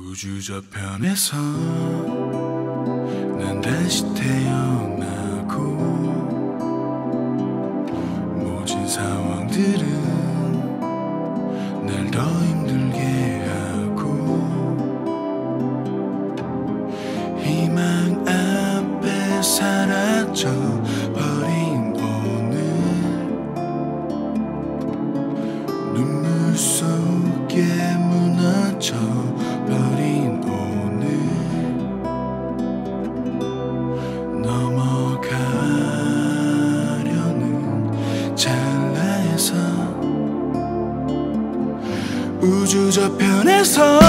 우주 저편에서 난 다시 태어나고 모진 상황들은 날 더 힘들게 하고 희망 앞에 사라져 우주 저편에서